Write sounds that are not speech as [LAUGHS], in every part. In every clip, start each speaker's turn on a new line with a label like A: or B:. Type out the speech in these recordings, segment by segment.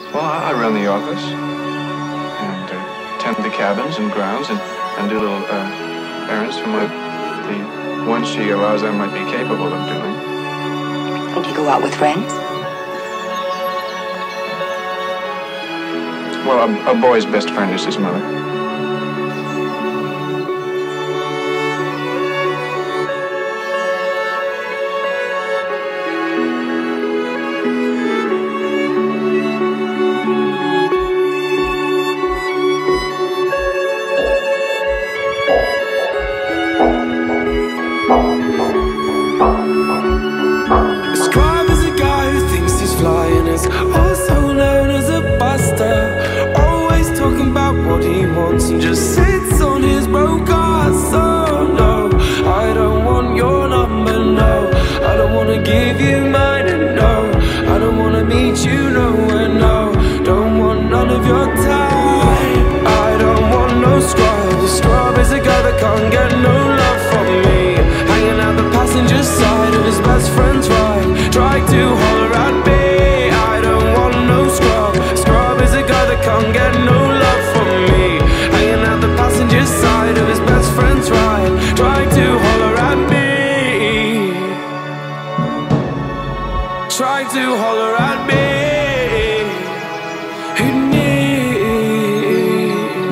A: Well, I, I run the office and uh, tend the cabins and grounds and, and do little uh, errands for my the ones she allows I might be capable of doing.
B: And you go out with friends?
A: Well, a, a boy's best friend is his mother.
C: And just sits on his broke ass Oh no, I don't want your number, no. I don't wanna give you mine, and no. I don't wanna meet you nowhere, no. Don't want none of your time. I don't want no scrub. The scrub is a guy that can't get no love from me. Hanging out the passenger side of his best friend's ride. Trying to holler at me. I don't want no scrub. Scrub is a guy that can't get to holler at me.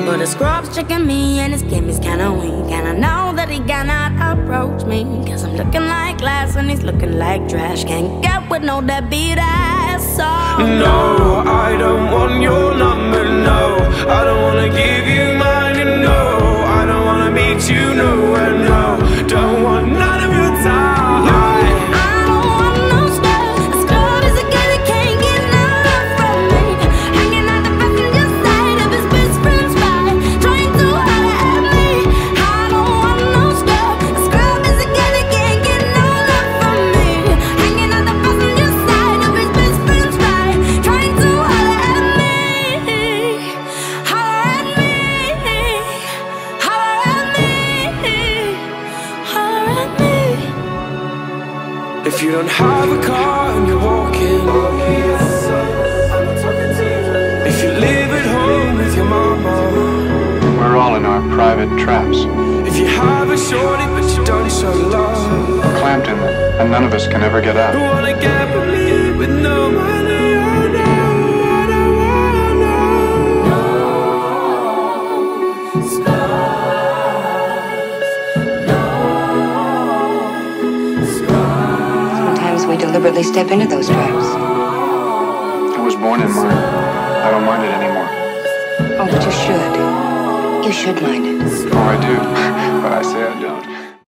D: But the scrub's checking me and his game is kinda weak. And I know that he cannot approach me. Cause I'm looking like glass and he's looking like trash. Can't get with no deadbeat ass, so
C: No, I don't want your number, no. I don't wanna give If you don't have a car and you're walking If you live at home with your mama
A: We're all in our private traps.
C: If you have a shorty but you don't show love
A: We're clamped in them, and none of us can ever get out.
B: Deliberately step into those traps.
A: I was born in mine. I don't mind it anymore.
B: Oh, but you should. You should mind it.
A: Oh, I do. [LAUGHS] but I say I don't.